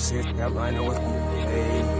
shit. Y'all I know. Hey.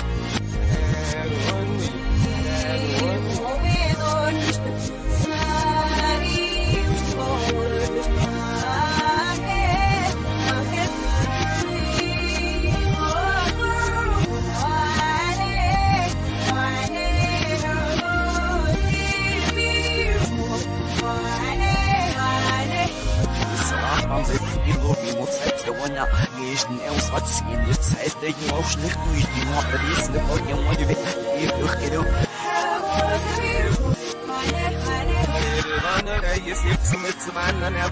Männer Gießen aus Erziehen Die Zeit legen auf schlecht durch Die Mauer riesen Die Folge Mord Die Weg Die Flucht Die Luft أنا رئيس يقسم تسمعنا أنا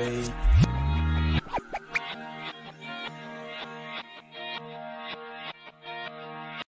Bye.